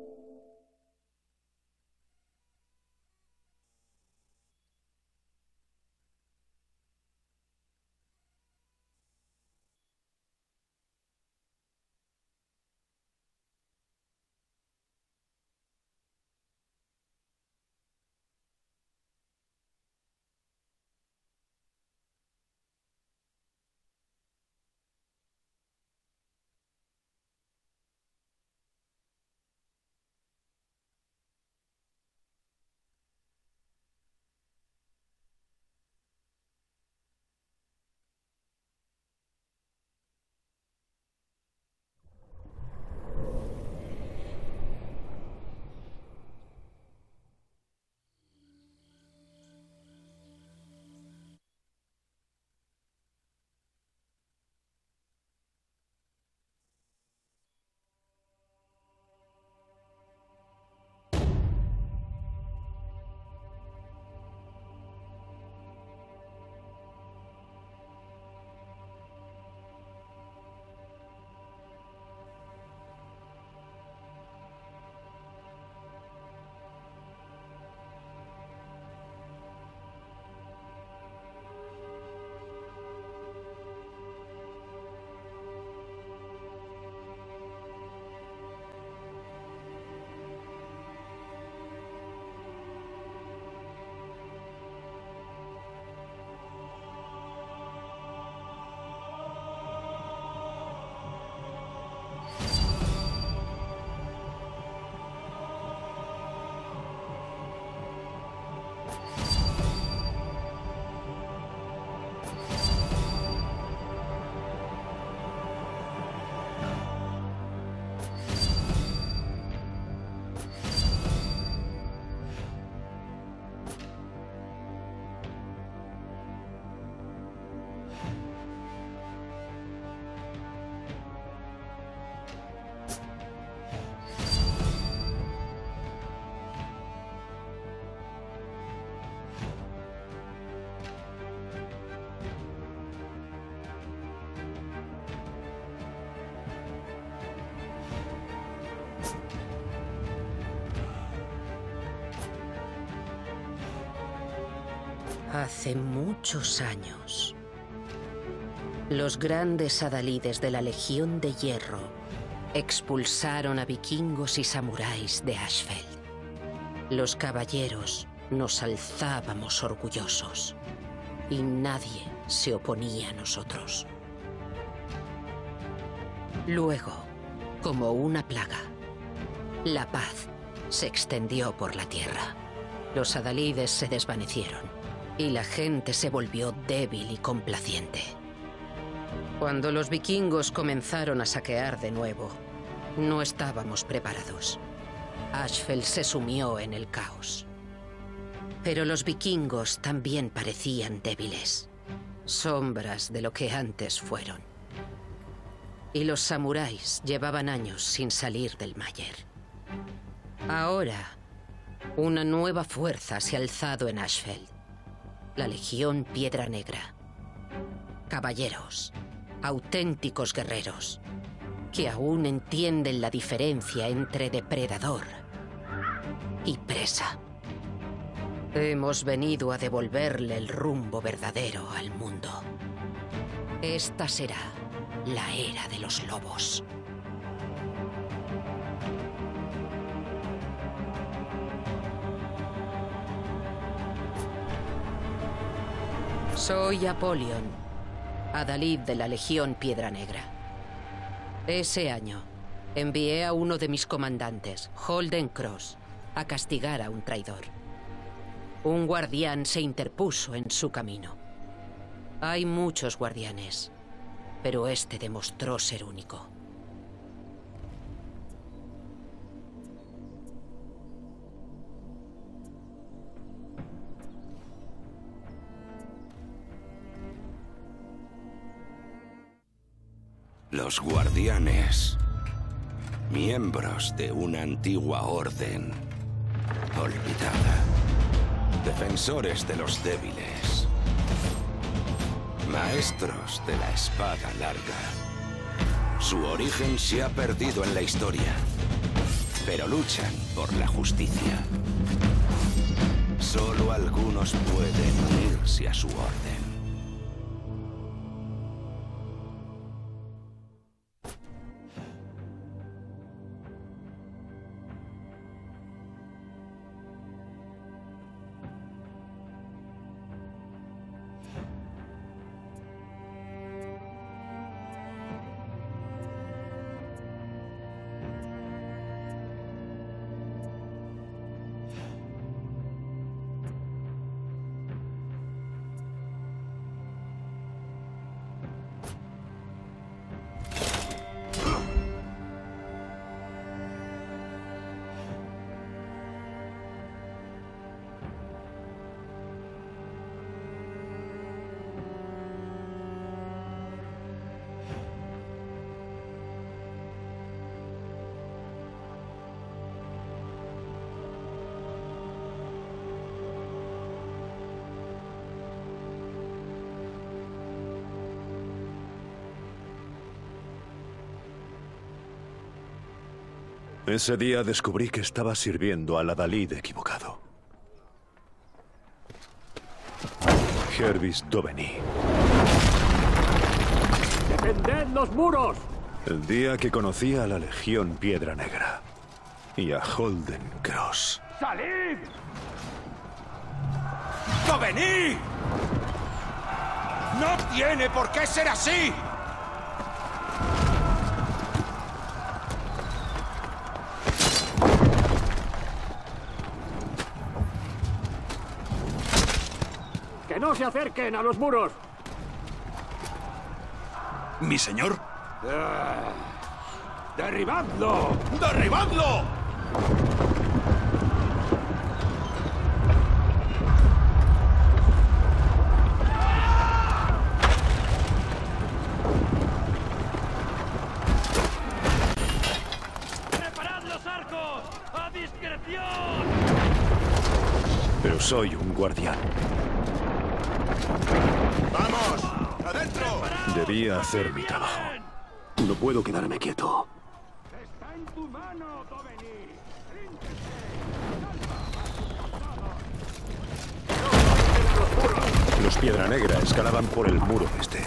you. Hace muchos años, los grandes adalides de la Legión de Hierro expulsaron a vikingos y samuráis de Ashfeld. Los caballeros nos alzábamos orgullosos y nadie se oponía a nosotros. Luego, como una plaga, la paz se extendió por la tierra. Los adalides se desvanecieron y la gente se volvió débil y complaciente. Cuando los vikingos comenzaron a saquear de nuevo, no estábamos preparados. Ashfeld se sumió en el caos. Pero los vikingos también parecían débiles, sombras de lo que antes fueron. Y los samuráis llevaban años sin salir del Mayer. Ahora, una nueva fuerza se ha alzado en Ashfeld la Legión Piedra Negra. Caballeros, auténticos guerreros, que aún entienden la diferencia entre depredador y presa. Hemos venido a devolverle el rumbo verdadero al mundo. Esta será la era de los lobos. Soy Apolion, Adalid de la Legión Piedra Negra. Ese año, envié a uno de mis comandantes, Holden Cross, a castigar a un traidor. Un guardián se interpuso en su camino. Hay muchos guardianes, pero este demostró ser único. Los guardianes. Miembros de una antigua orden. Olvidada. Defensores de los débiles. Maestros de la espada larga. Su origen se ha perdido en la historia. pero luchan por la justicia. Solo algunos pueden unirse a su orden. Ese día descubrí que estaba sirviendo al Adalid equivocado. Hervis Doveni. ¡Defended los muros! El día que conocí a la Legión Piedra Negra y a Holden Cross. ¡Salid! ¡Doveni! ¡No tiene por qué ser así! ¡Que no se acerquen a los muros! ¿Mi señor? ¡Derribadlo! ¡Derribadlo! ¡Preparad los arcos! ¡A discreción! Pero soy un guardián. ¡Vamos! ¡Adentro! Debía hacer mi trabajo. No puedo quedarme quieto. ¡Está en tu mano, Doveni! Los Piedra Negra escalaban por el muro este.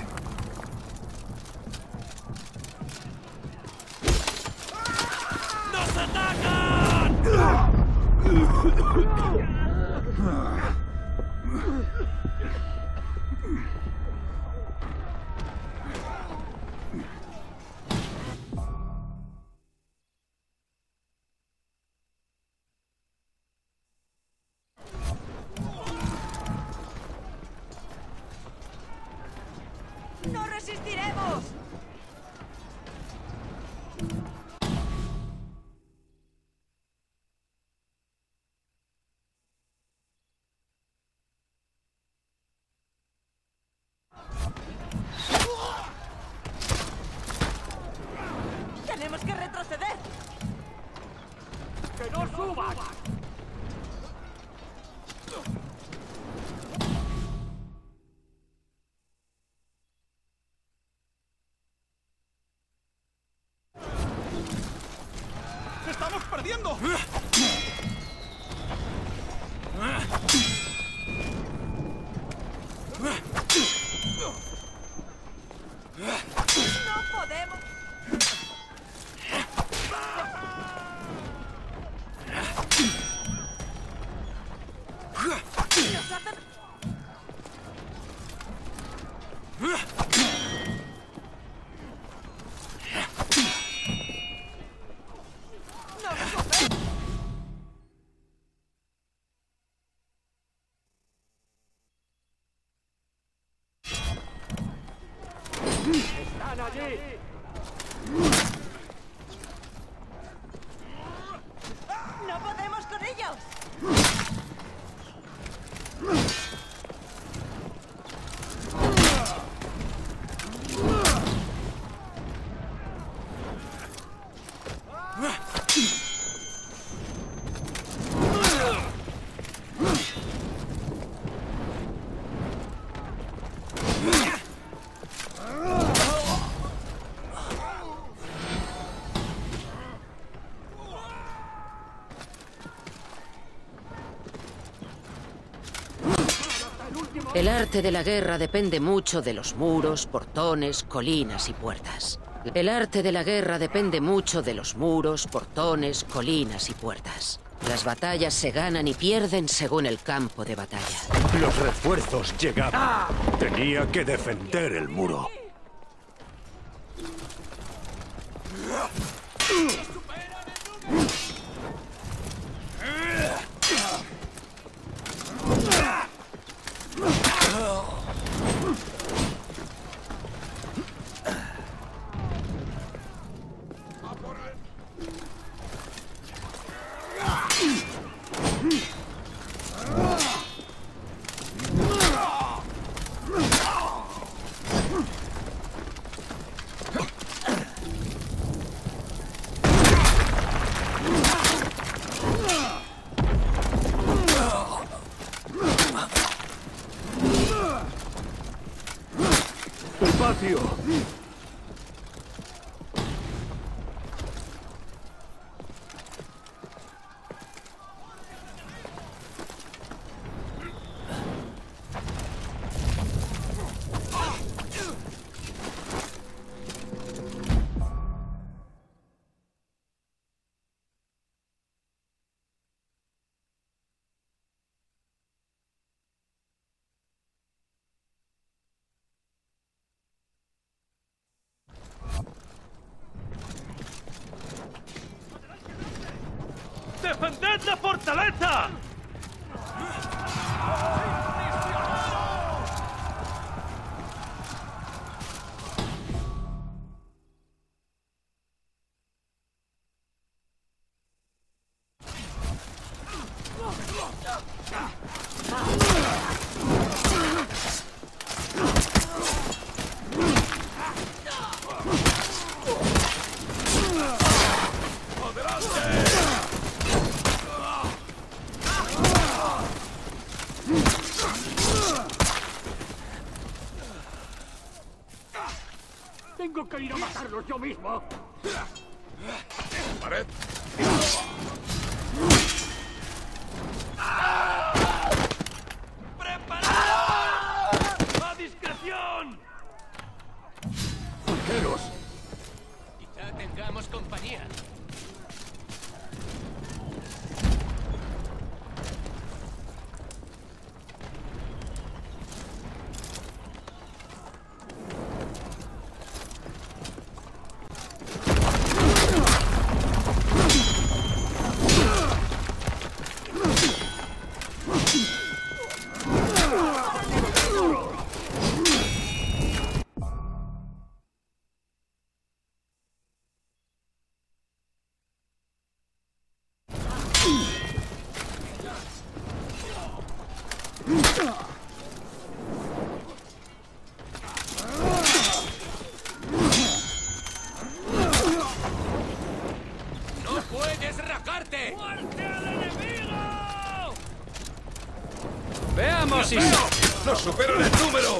El arte de la guerra depende mucho de los muros, portones, colinas y puertas. El arte de la guerra depende mucho de los muros, portones, colinas y puertas. Las batallas se ganan y pierden según el campo de batalla. Los refuerzos llegaban. Tenía que defender el muro. ¡Defended la mismo. ¡Veamos si... ¡Nos superan el número!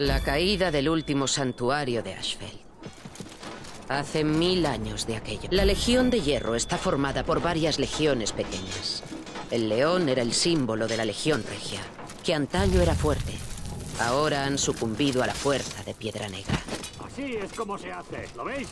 La caída del último santuario de Ashfeld. Hace mil años de aquello. La Legión de Hierro está formada por varias legiones pequeñas. El león era el símbolo de la Legión Regia, que antaño era fuerte. Ahora han sucumbido a la fuerza de Piedra Negra. Así es como se hace, ¿lo veis?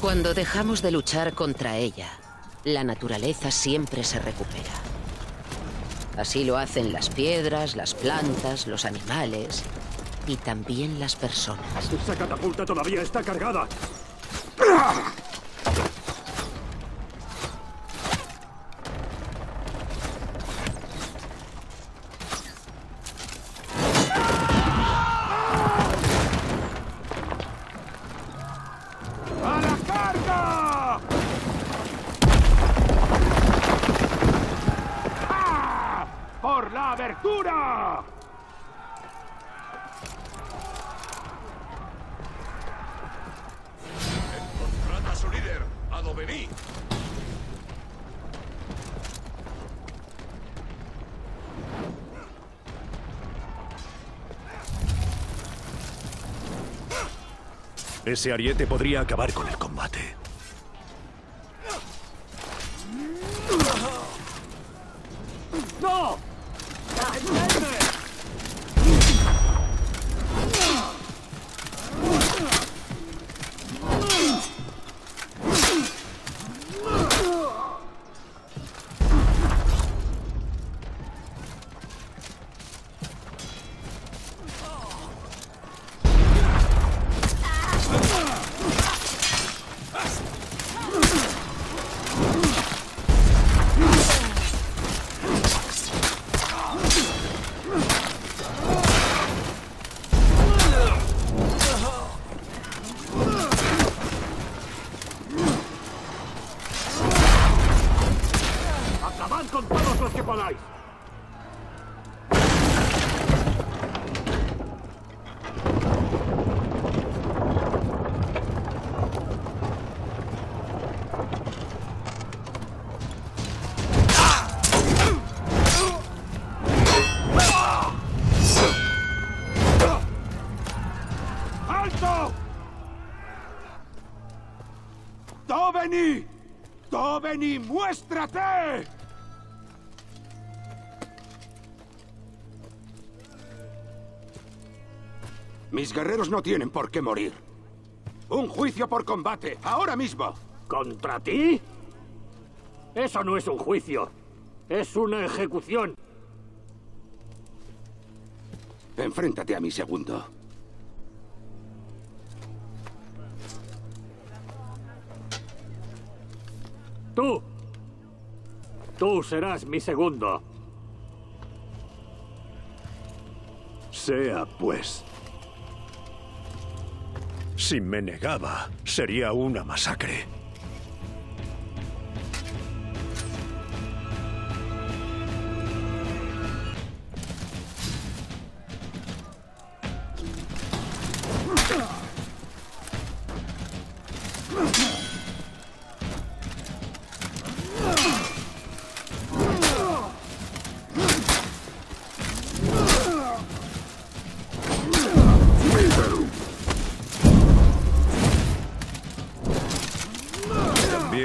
Cuando dejamos de luchar contra ella, la naturaleza siempre se recupera. Así lo hacen las piedras, las plantas, los animales, y también las personas. Esa catapulta todavía está cargada. ¡Ah! ¡Por la abertura! Ese ariete podría acabar con el combate. ¡Doveni, muéstrate! Mis guerreros no tienen por qué morir. Un juicio por combate, ahora mismo. ¿Contra ti? Eso no es un juicio. Es una ejecución. Enfréntate a mi segundo. Tú. Tú serás mi segundo. Sea pues. Si me negaba, sería una masacre.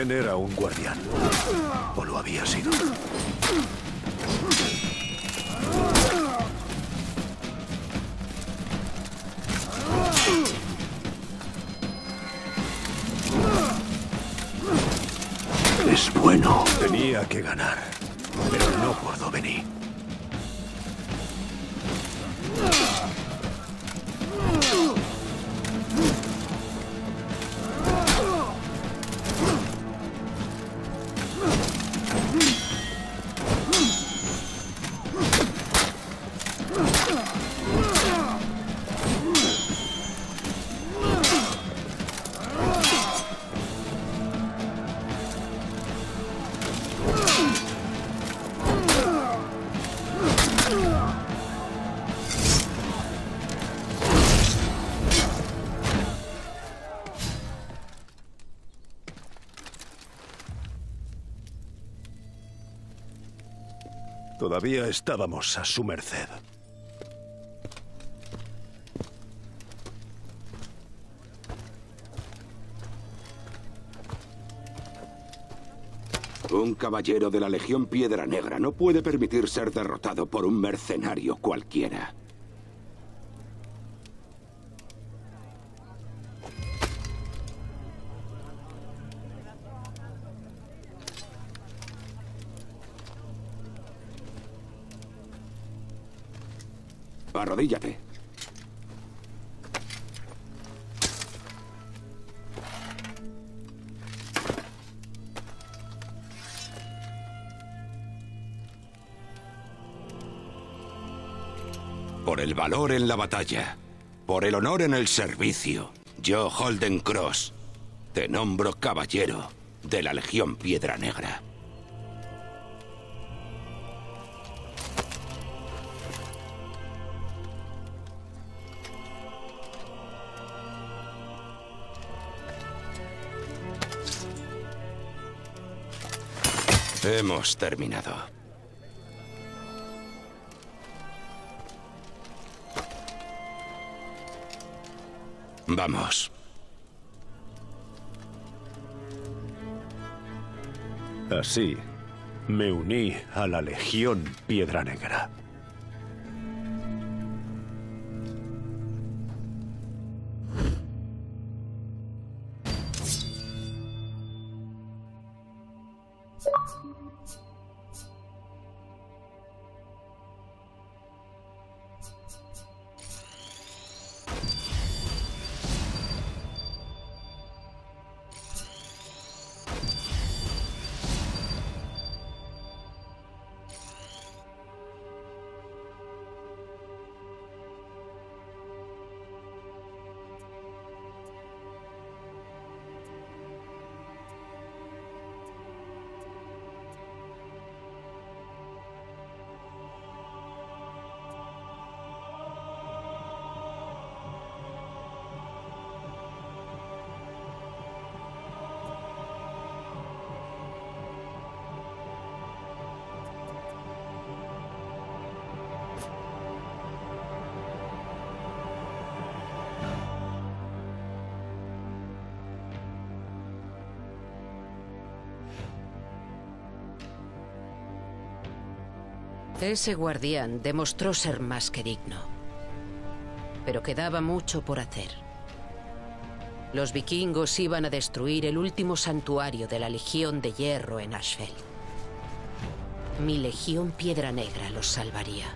Era un guardián. O lo había sido. Es bueno. Tenía que ganar. Pero no puedo venir. Todavía estábamos a su merced. Un caballero de la Legión Piedra Negra no puede permitir ser derrotado por un mercenario cualquiera. Arrodíllate. Por el valor en la batalla, por el honor en el servicio, yo, Holden Cross, te nombro caballero de la Legión Piedra Negra. Hemos terminado. Vamos. Así, me uní a la Legión Piedra Negra. Ese guardián demostró ser más que digno. Pero quedaba mucho por hacer. Los vikingos iban a destruir el último santuario de la Legión de Hierro en Ashfeld. Mi Legión Piedra Negra los salvaría.